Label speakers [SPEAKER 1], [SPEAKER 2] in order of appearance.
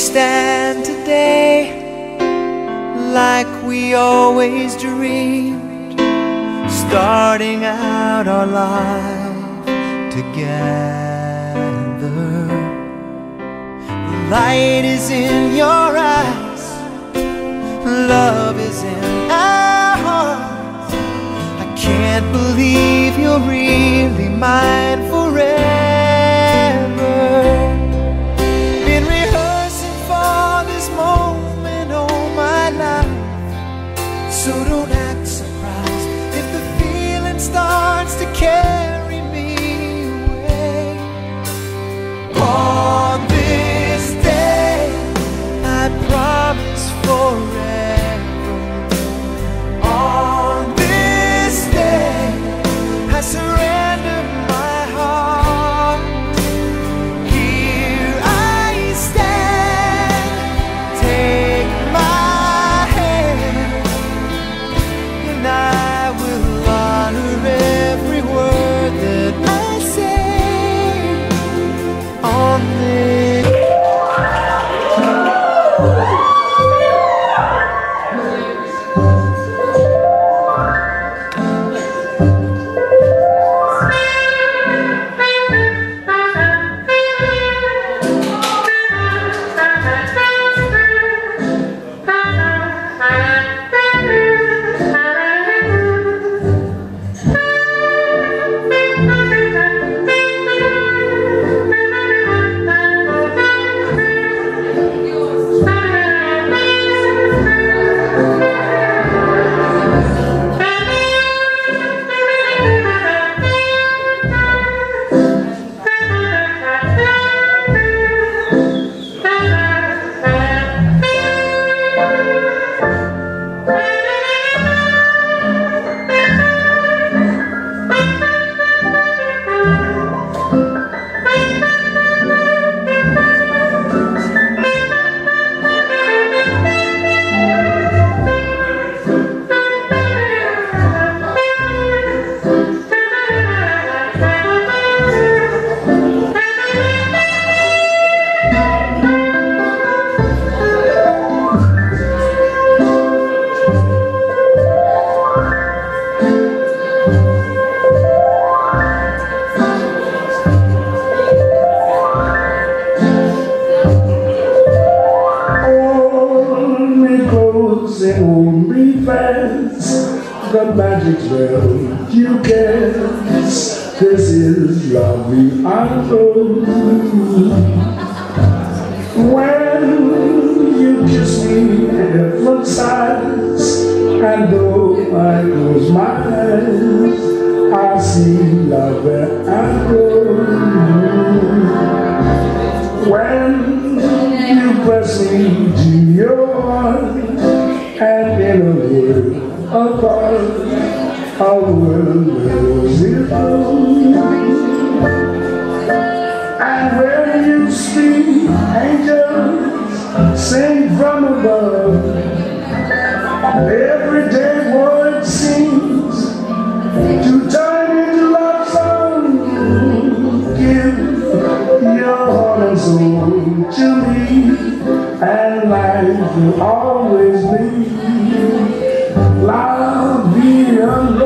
[SPEAKER 1] stand today like we always dreamed, starting out our life together. The light is in your eyes, love is in our hearts. I can't believe you're really mine So don't act surprised. If the feeling starts to carry on and
[SPEAKER 2] only fast The magic spell you guess This is lovely I know When you kiss me different sides And though I close my eyes I see love where I go when you press me to your word apart, a world knows it all. And when you speak, angels sing from above. Everyday word seems to turn into love song. Give your heart and soul to me, and life will always be La vida